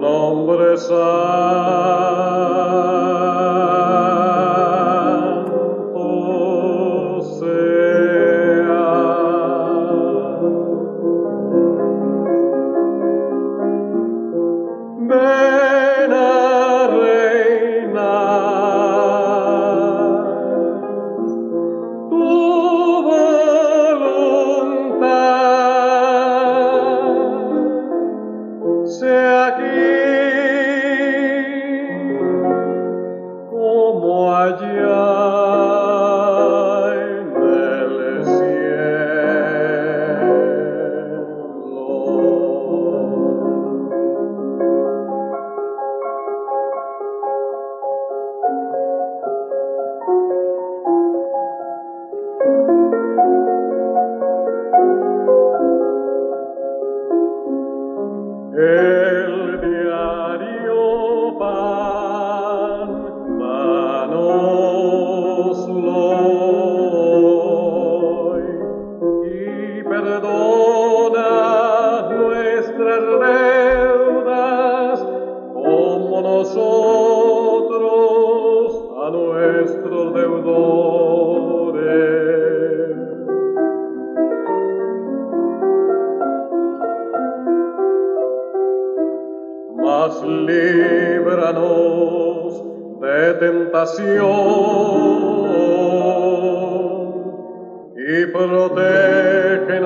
nombre santo mas líbranos de tentación y protege